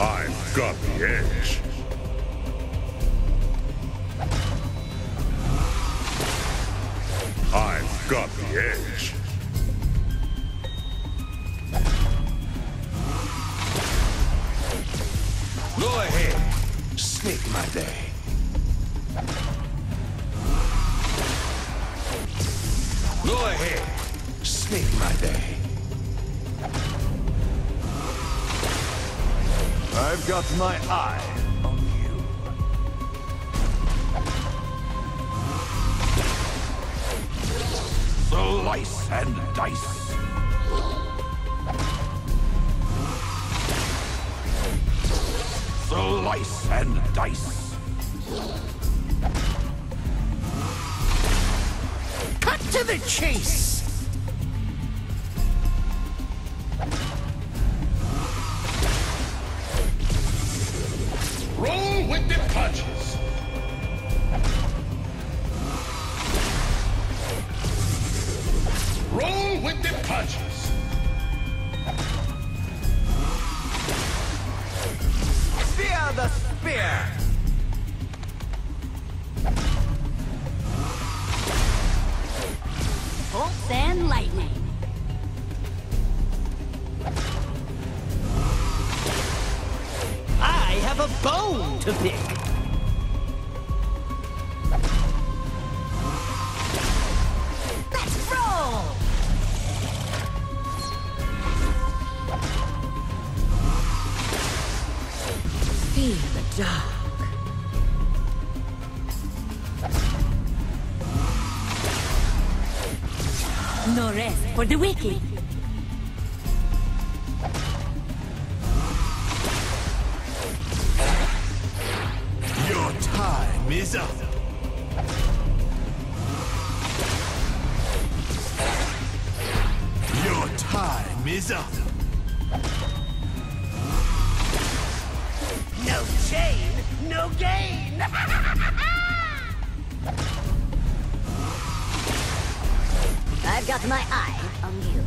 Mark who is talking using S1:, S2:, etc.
S1: I've got the edge. I've got the edge.
S2: Go ahead. Snake my day.
S3: I've got my eye on you.
S2: Slice and dice. Slice and dice.
S4: Cut to the chase!
S2: With the punches. Roll with the punches.
S4: Fear the spear!
S5: Bolts and lightning.
S4: Have a bone to pick!
S5: Dark. No rest for the wicked.
S3: is up. Your time is up.
S4: No chain, no gain.
S5: I've got my eye on you.